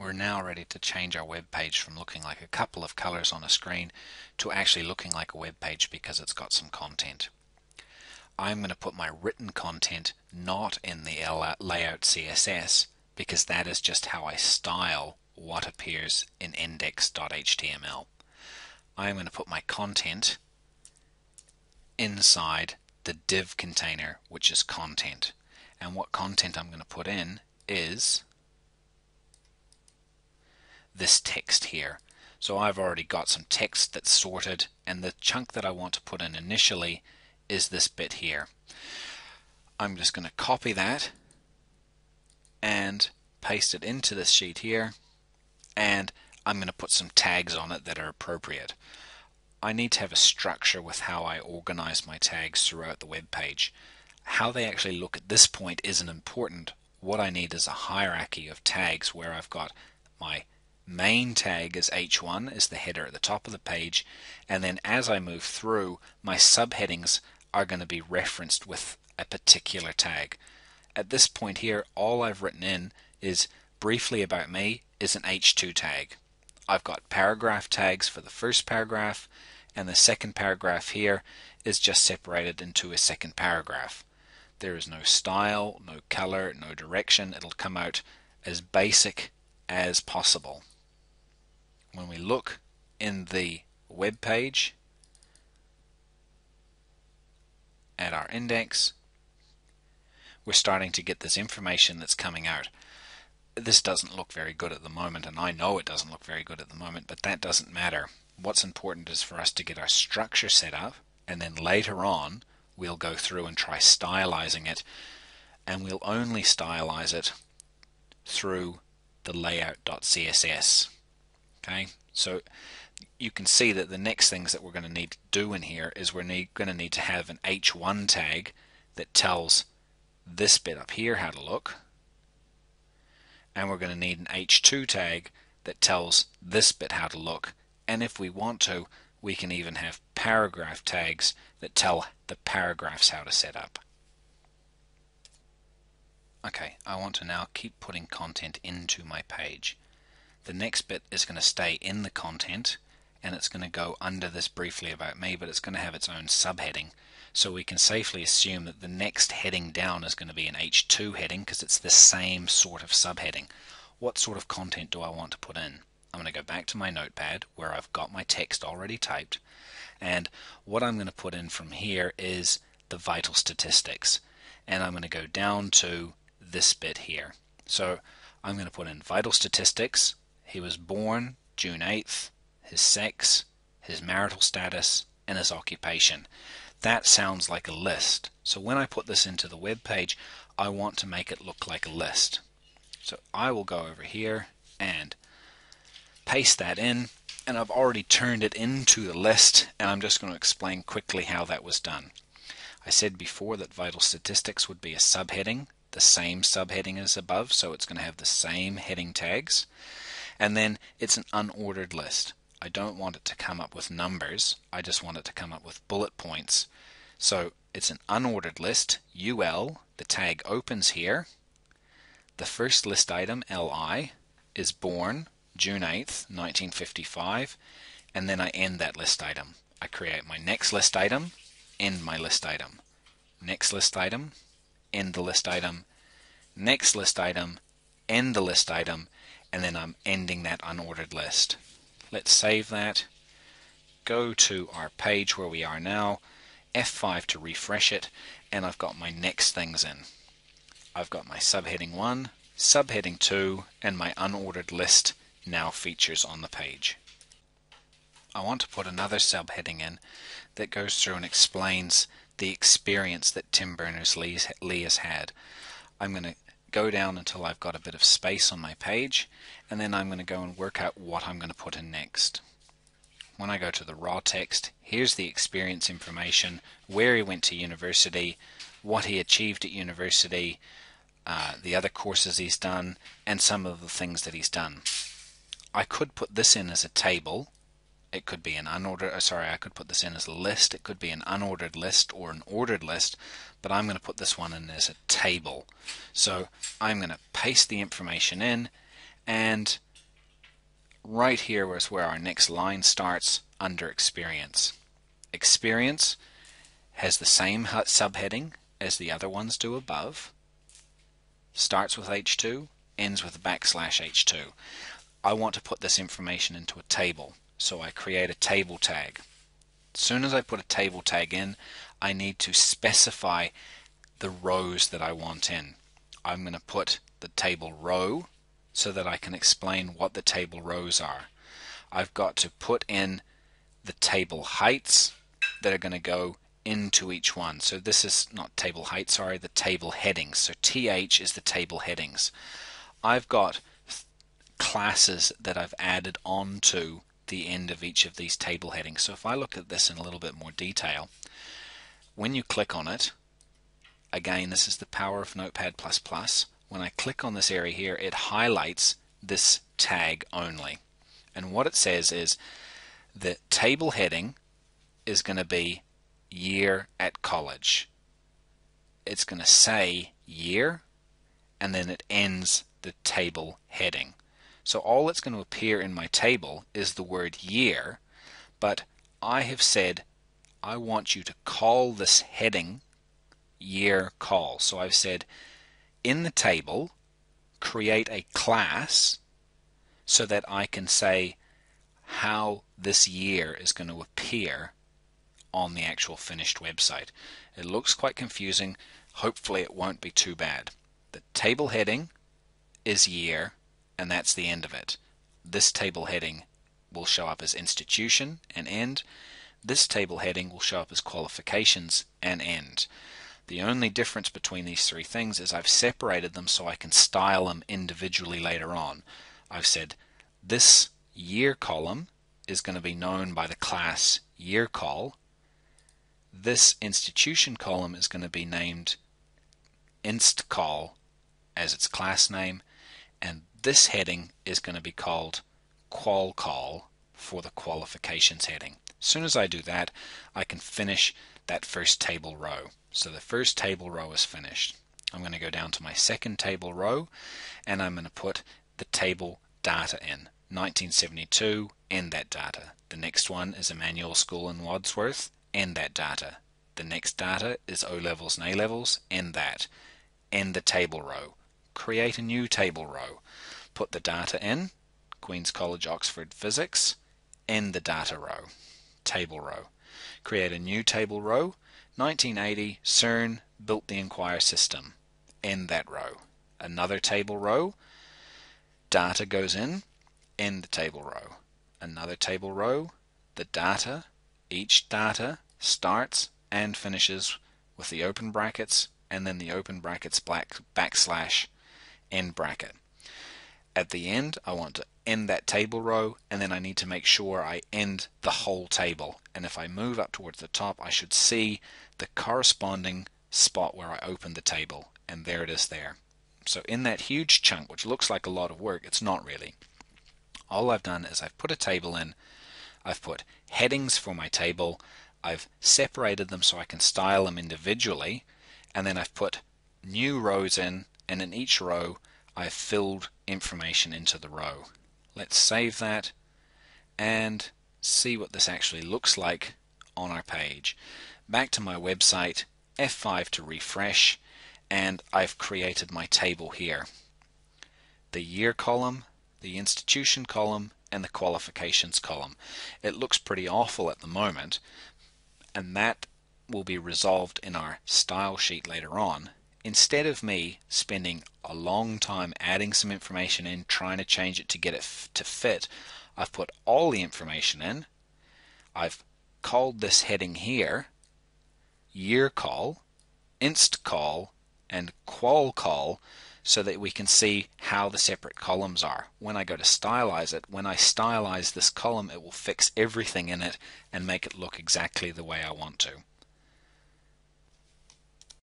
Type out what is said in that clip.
we're now ready to change our web page from looking like a couple of colors on a screen to actually looking like a web page because it's got some content. I'm going to put my written content not in the layout CSS because that is just how I style what appears in index.html. I'm going to put my content inside the div container which is content and what content I'm going to put in is this text here. So I've already got some text that's sorted and the chunk that I want to put in initially is this bit here. I'm just going to copy that and paste it into this sheet here and I'm going to put some tags on it that are appropriate. I need to have a structure with how I organize my tags throughout the web page. How they actually look at this point isn't important. What I need is a hierarchy of tags where I've got my main tag is h1 is the header at the top of the page and then as I move through my subheadings are going to be referenced with a particular tag. At this point here all I've written in is briefly about me is an h2 tag. I've got paragraph tags for the first paragraph and the second paragraph here is just separated into a second paragraph. There is no style, no color, no direction. It'll come out as basic as possible when we look in the web page at our index, we're starting to get this information that's coming out. This doesn't look very good at the moment, and I know it doesn't look very good at the moment, but that doesn't matter. What's important is for us to get our structure set up, and then later on, we'll go through and try stylizing it, and we'll only stylize it through the layout.css. Okay, so you can see that the next things that we're going to need to do in here is we're need, going to need to have an h1 tag that tells this bit up here how to look and we're going to need an h2 tag that tells this bit how to look and if we want to we can even have paragraph tags that tell the paragraphs how to set up. Okay, I want to now keep putting content into my page. The next bit is going to stay in the content and it's going to go under this briefly about me, but it's going to have its own subheading. So we can safely assume that the next heading down is going to be an H2 heading because it's the same sort of subheading. What sort of content do I want to put in? I'm going to go back to my notepad where I've got my text already typed and what I'm going to put in from here is the vital statistics and I'm going to go down to this bit here. So I'm going to put in vital statistics he was born June 8th, his sex, his marital status, and his occupation. That sounds like a list. So when I put this into the web page, I want to make it look like a list. So I will go over here and paste that in and I've already turned it into the list and I'm just going to explain quickly how that was done. I said before that vital statistics would be a subheading, the same subheading as above, so it's going to have the same heading tags. And then it's an unordered list. I don't want it to come up with numbers. I just want it to come up with bullet points. So it's an unordered list. UL, the tag opens here. The first list item, LI, is born June 8th, 1955. And then I end that list item. I create my next list item, end my list item. Next list item, end the list item. Next list item, end the list item and then I'm ending that unordered list. Let's save that. Go to our page where we are now, F5 to refresh it, and I've got my next things in. I've got my subheading 1, subheading 2, and my unordered list now features on the page. I want to put another subheading in that goes through and explains the experience that Tim Berners-Lee has had. I'm going to go down until I've got a bit of space on my page and then I'm going to go and work out what I'm going to put in next. When I go to the raw text, here's the experience information, where he went to university, what he achieved at university, uh, the other courses he's done, and some of the things that he's done. I could put this in as a table it could be an unordered, uh, sorry, I could put this in as a list. It could be an unordered list or an ordered list, but I'm going to put this one in as a table. So I'm going to paste the information in and right here is where our next line starts under experience. Experience has the same subheading as the other ones do above, starts with H2, ends with backslash H2. I want to put this information into a table, so I create a table tag. As soon as I put a table tag in, I need to specify the rows that I want in. I'm going to put the table row so that I can explain what the table rows are. I've got to put in the table heights that are going to go into each one. So this is not table height, sorry, the table headings. So TH is the table headings. I've got classes that I've added onto the end of each of these table headings. So if I look at this in a little bit more detail, when you click on it, again, this is the power of Notepad++. When I click on this area here, it highlights this tag only. And what it says is the table heading is going to be year at college. It's going to say year and then it ends the table heading. So all that's going to appear in my table is the word year, but I have said I want you to call this heading year call. So I've said in the table create a class so that I can say how this year is going to appear on the actual finished website. It looks quite confusing. Hopefully it won't be too bad. The table heading is year and that's the end of it. This table heading will show up as institution and end. This table heading will show up as qualifications and end. The only difference between these three things is I've separated them so I can style them individually later on. I've said this year column is going to be known by the class year call this institution column is going to be named instacall as its class name and this heading is going to be called qual call for the qualifications heading. As soon as I do that, I can finish that first table row. So the first table row is finished. I'm going to go down to my second table row and I'm going to put the table data in. 1972, end that data. The next one is Emanuel School in Wandsworth, end that data. The next data is O levels and A levels, end that. End the table row. Create a new table row. Put the data in, Queen's College Oxford Physics, end the data row, table row. Create a new table row, 1980 CERN built the ENQUIRE system, end that row. Another table row, data goes in, end the table row. Another table row, the data each data starts and finishes with the open brackets and then the open brackets black backslash end bracket. At the end, I want to end that table row and then I need to make sure I end the whole table. And if I move up towards the top, I should see the corresponding spot where I opened the table and there it is there. So in that huge chunk, which looks like a lot of work, it's not really. All I've done is I've put a table in I've put headings for my table. I've separated them so I can style them individually. And then I've put new rows in, and in each row, I've filled information into the row. Let's save that and see what this actually looks like on our page. Back to my website, F5 to refresh, and I've created my table here. The year column, the institution column, and the qualifications column. It looks pretty awful at the moment, and that will be resolved in our style sheet later on. Instead of me spending a long time adding some information in, trying to change it to get it to fit, I've put all the information in. I've called this heading here year call, inst call, and qual call so that we can see how the separate columns are. When I go to stylize it, when I stylize this column, it will fix everything in it and make it look exactly the way I want to.